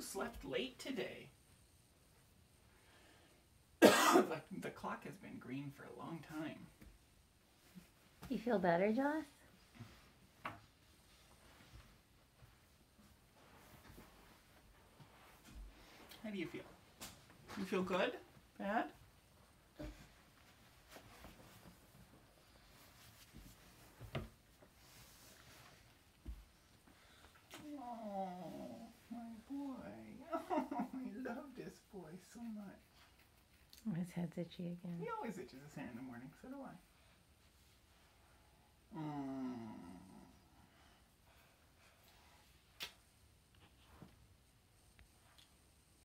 slept late today. the, the clock has been green for a long time. You feel better, Joss? How do you feel? You feel good? Bad? So much. His head's itchy again. He always itches his hair in the morning, so do I.